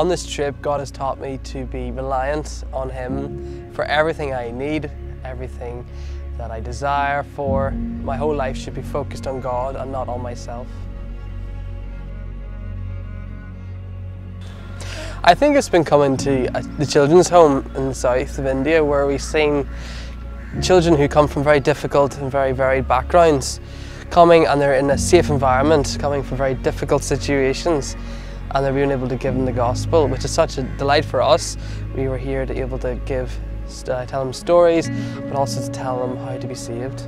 On this trip, God has taught me to be reliant on Him for everything I need, everything that I desire for. My whole life should be focused on God and not on myself. I think it's been coming to uh, the children's home in the south of India where we've seen children who come from very difficult and very varied backgrounds coming and they're in a safe environment, coming from very difficult situations and they're being able to give them the gospel, which is such a delight for us. We were here to able to give, uh, tell them stories, but also to tell them how to be saved.